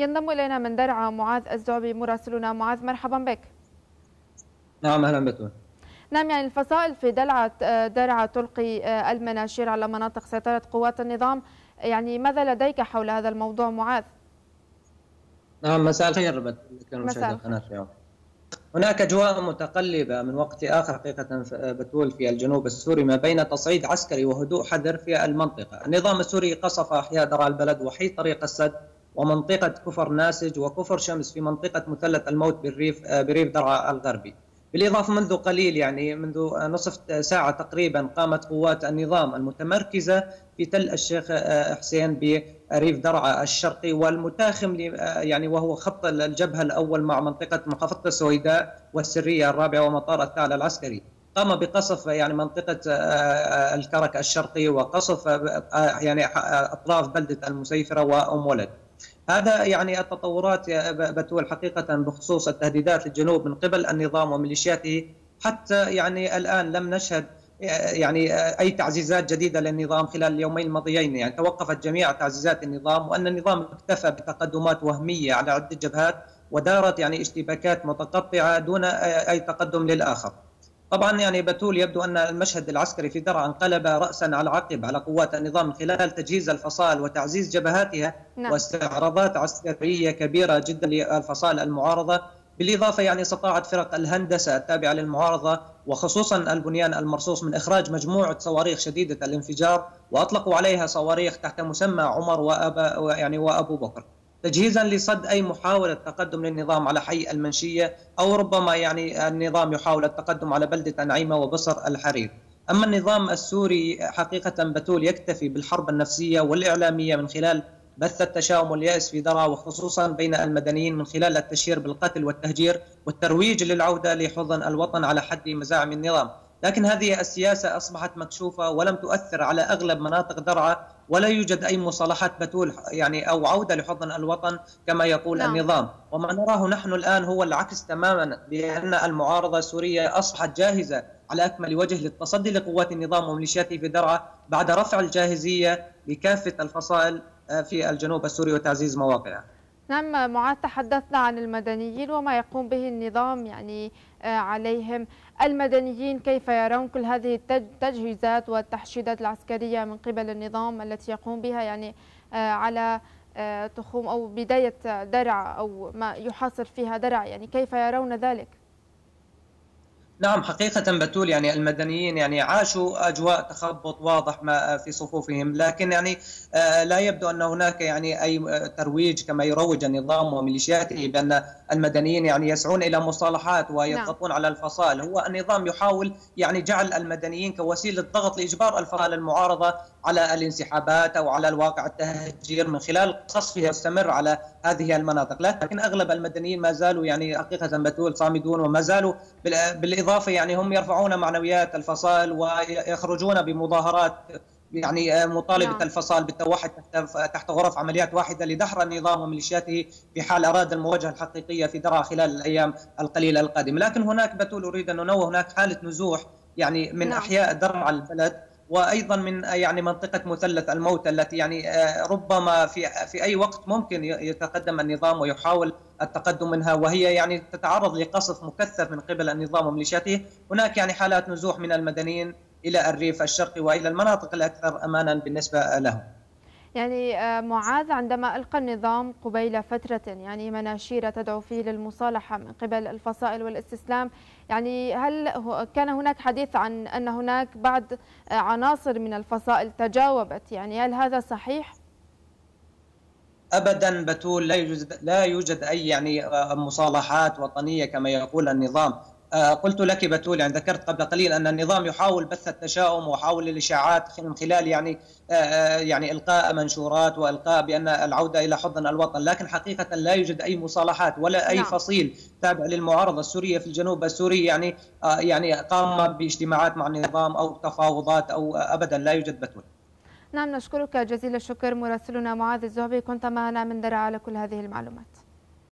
ينضم إلينا من درعا معاذ الزعبي مراسلنا. معاذ مرحبا بك. نعم أهلا بتون نعم يعني الفصائل في دلعة درعا تلقي المناشير على مناطق سيطرة قوات النظام. يعني ماذا لديك حول هذا الموضوع معاذ؟ نعم مساء الخير مساء الخير. هناك أجواء متقلبة من وقت آخر حقيقة بتول في الجنوب السوري ما بين تصعيد عسكري وهدوء حذر في المنطقة. النظام السوري قصف أحياء درعا البلد وحي طريق السد. ومنطقة كفر ناسج وكفر شمس في منطقة مثلث الموت بالريف بريف درعا الغربي. بالإضافة منذ قليل يعني منذ نصف ساعة تقريبا قامت قوات النظام المتمركزة في تل الشيخ حسين بريف درعا الشرقي والمتاخم يعني وهو خط الجبهة الأول مع منطقة محافظة السويداء والسرية الرابعة ومطار الثعلب العسكري. قام بقصف يعني منطقة الكرك الشرقي وقصف يعني أطراف بلدة المسيفرة وأم ولد. هذا يعني التطورات يا بتول حقيقة بخصوص التهديدات للجنوب من قبل النظام وميليشياته. حتى يعني الآن لم نشهد يعني أي تعزيزات جديدة للنظام خلال اليومين الماضيين. يعني توقفت جميع تعزيزات النظام وأن النظام اكتفى بتقدمات وهمية على عدة جبهات ودارت يعني اشتباكات متقطعة دون أي تقدم للآخر. طبعا يعني بتول يبدو أن المشهد العسكري في درعا انقلب راسا على عقب على قوات النظام من خلال تجهيز الفصائل وتعزيز جبهاتها نعم. واستعراضات عسكرية كبيرة جدا للفصائل المعارضة بالإضافة يعني استطاعت فرق الهندسة التابعة للمعارضة وخصوصا البنيان المرصوص من إخراج مجموعة صواريخ شديدة الانفجار وأطلقوا عليها صواريخ تحت مسمى عمر وأبا يعني وأبو بكر. تجهيزا لصد أي محاولة تقدم للنظام على حي المنشية أو ربما يعني النظام يحاول التقدم على بلدة نعيمه وبصر الحرير. أما النظام السوري حقيقة بتول يكتفي بالحرب النفسية والإعلامية من خلال بث التشاؤم واليأس في درعا وخصوصا بين المدنيين من خلال التشهير بالقتل والتهجير والترويج للعودة لحضن الوطن على حد مزاعم النظام. لكن هذه السياسة أصبحت مكشوفة ولم تؤثر على أغلب مناطق درعا ولا يوجد أي مصالحات بتول يعني أو عودة لحضن الوطن كما يقول نعم. النظام وما نراه نحن الآن هو العكس تماما بأن المعارضة السورية أصبحت جاهزة على أكمل وجه للتصدي لقوات النظام وميليشياته في درعا بعد رفع الجاهزية لكافة الفصائل في الجنوب السوري وتعزيز مواقعه نعم معاذ تحدثنا عن المدنيين وما يقوم به النظام يعني عليهم المدنيين كيف يرون كل هذه التجهيزات والتحشيدات العسكرية من قبل النظام التي يقوم بها يعني على تخوم أو بداية درع أو ما يحاصر فيها درع يعني كيف يرون ذلك؟ نعم حقيقة بتول يعني المدنيين يعني عاشوا أجواء تخبط واضح ما في صفوفهم لكن يعني لا يبدو أن هناك يعني أي ترويج كما يروج النظام وميليشياته بأن المدنيين يعني يسعون إلى مصالحات ويضغطون على الفصائل. هو النظام يحاول يعني جعل المدنيين كوسيلة ضغط لإجبار الفصائل المعارضة على الانسحابات أو على الواقع التهجير من خلال قصفها يستمر على هذه المناطق. لكن أغلب المدنيين ما زالوا يعني حقيقة بتول صامدون وما زالوا بالإضافة يعني هم يرفعون معنويات الفصائل ويخرجون بمظاهرات يعني مطالبة نعم. الفصائل بالتوحد تحت غرف عمليات واحدة لدحر النظام وميليشياته في حال أراد المواجهة الحقيقية في درعا خلال الأيام القليلة القادمة لكن هناك بتول أريد أن ننوه هناك حالة نزوح يعني من نعم. أحياء درعا البلد وأيضا من يعني منطقة مثلث الموت التي يعني ربما في في أي وقت ممكن يتقدم النظام ويحاول التقدم منها وهي يعني تتعرض لقصف مكثف من قبل النظام وميليشياته، هناك يعني حالات نزوح من المدنيين إلى الريف الشرقي وإلى المناطق الأكثر امانا بالنسبة لهم. يعني معاذ عندما ألقى النظام قبيل فترة يعني مناشير تدعو فيه للمصالحة من قبل الفصائل والاستسلام يعني هل كان هناك حديث عن أن هناك بعض عناصر من الفصائل تجاوبت يعني هل هذا صحيح؟ ابدا بتول لا يوجد لا يوجد أي يعني مصالحات وطنية كما يقول النظام قلت لك بتول يعني ذكرت قبل قليل أن النظام يحاول بث التشاؤم ويحاول الإشاعات من خلال يعني يعني إلقاء منشورات وإلقاء بأن العودة إلى حضن الوطن، لكن حقيقة لا يوجد أي مصالحات ولا أي نعم. فصيل تابع للمعارضة السورية في الجنوب السوري يعني يعني قام باجتماعات مع النظام أو تفاوضات أو ابدا لا يوجد بتول. نعم نشكرك جزيل الشكر مراسلنا معاذ الزهبي كنت معنا من درعا على كل هذه المعلومات.